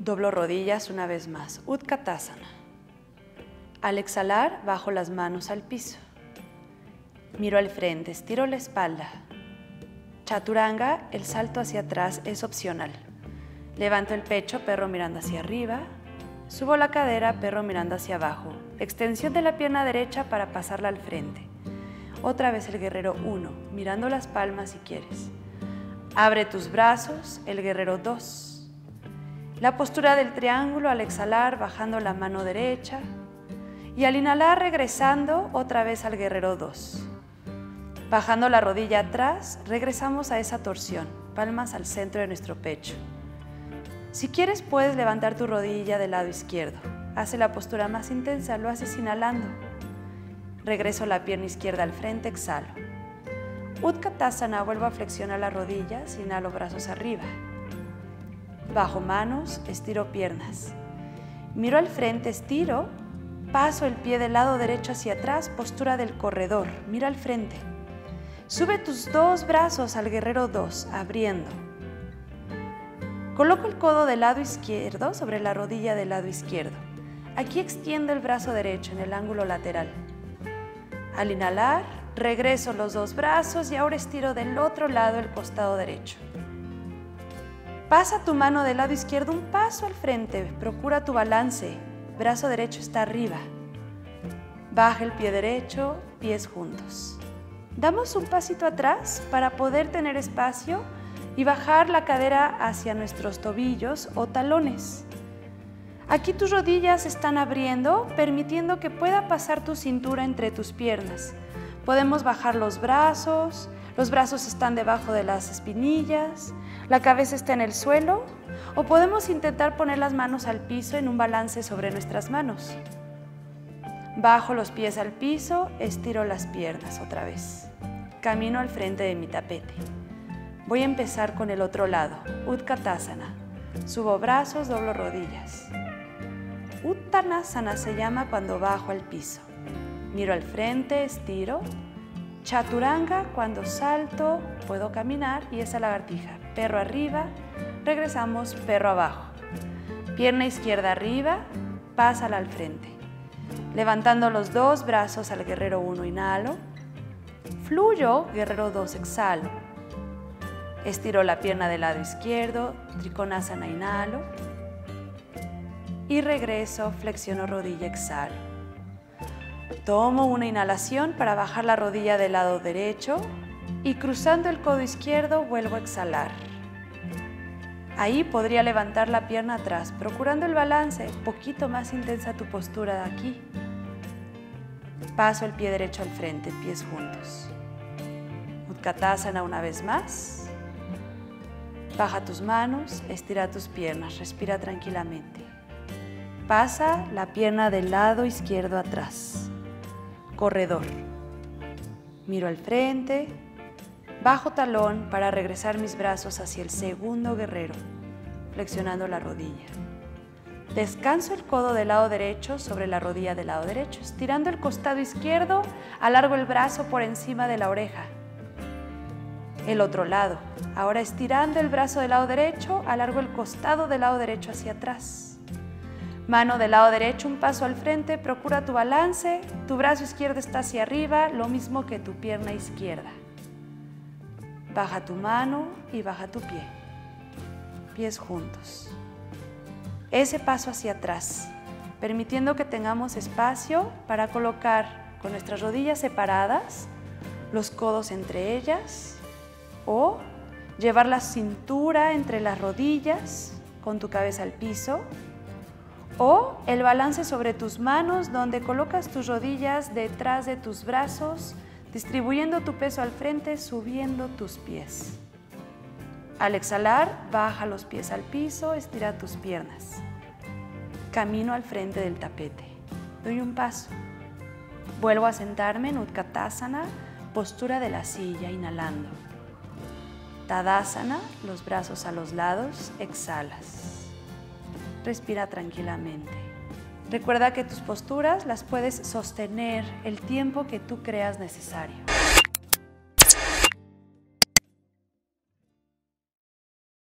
Doblo rodillas una vez más. Utkatasana. Al exhalar, bajo las manos al piso. Miro al frente, estiro la espalda. Chaturanga, el salto hacia atrás es opcional. Levanto el pecho, perro mirando hacia arriba. Subo la cadera, perro mirando hacia abajo. Extensión de la pierna derecha para pasarla al frente. Otra vez el guerrero 1, mirando las palmas si quieres. Abre tus brazos, el guerrero 2. La postura del triángulo al exhalar, bajando la mano derecha. Y al inhalar, regresando otra vez al guerrero 2. Bajando la rodilla atrás, regresamos a esa torsión, palmas al centro de nuestro pecho. Si quieres, puedes levantar tu rodilla del lado izquierdo. Hace la postura más intensa, lo haces inhalando. Regreso la pierna izquierda al frente, exhalo. Utkatasana, vuelvo a flexionar las rodillas, inhalo brazos arriba. Bajo manos, estiro piernas. Miro al frente, estiro. Paso el pie del lado derecho hacia atrás, postura del corredor. Mira al frente. Sube tus dos brazos al guerrero 2, abriendo. Coloco el codo del lado izquierdo sobre la rodilla del lado izquierdo. Aquí extiendo el brazo derecho en el ángulo lateral. Al inhalar, regreso los dos brazos y ahora estiro del otro lado el costado derecho. Pasa tu mano del lado izquierdo un paso al frente, procura tu balance, brazo derecho está arriba. Baja el pie derecho, pies juntos. Damos un pasito atrás para poder tener espacio y bajar la cadera hacia nuestros tobillos o talones. Aquí tus rodillas están abriendo, permitiendo que pueda pasar tu cintura entre tus piernas. Podemos bajar los brazos, los brazos están debajo de las espinillas, la cabeza está en el suelo o podemos intentar poner las manos al piso en un balance sobre nuestras manos. Bajo los pies al piso, estiro las piernas otra vez. Camino al frente de mi tapete. Voy a empezar con el otro lado, Utkatasana. Subo brazos, doblo rodillas. Uttanasana se llama cuando bajo al piso. Miro al frente, estiro, Chaturanga, cuando salto, puedo caminar y esa lagartija. Perro arriba, regresamos, perro abajo. Pierna izquierda arriba, pásala al frente. Levantando los dos brazos al guerrero 1, inhalo. Fluyo, guerrero 2, exhalo. Estiro la pierna del lado izquierdo, trikonasana, inhalo. Y regreso, flexiono rodilla, exhalo. Tomo una inhalación para bajar la rodilla del lado derecho y cruzando el codo izquierdo vuelvo a exhalar. Ahí podría levantar la pierna atrás, procurando el balance, poquito más intensa tu postura de aquí. Paso el pie derecho al frente, pies juntos. Utkatasana una vez más. Baja tus manos, estira tus piernas, respira tranquilamente. Pasa la pierna del lado izquierdo atrás corredor. Miro al frente, bajo talón para regresar mis brazos hacia el segundo guerrero, flexionando la rodilla. Descanso el codo del lado derecho sobre la rodilla del lado derecho, estirando el costado izquierdo, alargo el brazo por encima de la oreja. El otro lado, ahora estirando el brazo del lado derecho, alargo el costado del lado derecho hacia atrás. Mano del lado derecho, un paso al frente, procura tu balance, tu brazo izquierdo está hacia arriba, lo mismo que tu pierna izquierda. Baja tu mano y baja tu pie. Pies juntos. Ese paso hacia atrás, permitiendo que tengamos espacio para colocar con nuestras rodillas separadas, los codos entre ellas o llevar la cintura entre las rodillas con tu cabeza al piso o el balance sobre tus manos donde colocas tus rodillas detrás de tus brazos, distribuyendo tu peso al frente, subiendo tus pies. Al exhalar, baja los pies al piso, estira tus piernas. Camino al frente del tapete. Doy un paso. Vuelvo a sentarme en Utkatasana, postura de la silla, inhalando. Tadasana, los brazos a los lados, exhalas respira tranquilamente. Recuerda que tus posturas las puedes sostener el tiempo que tú creas necesario.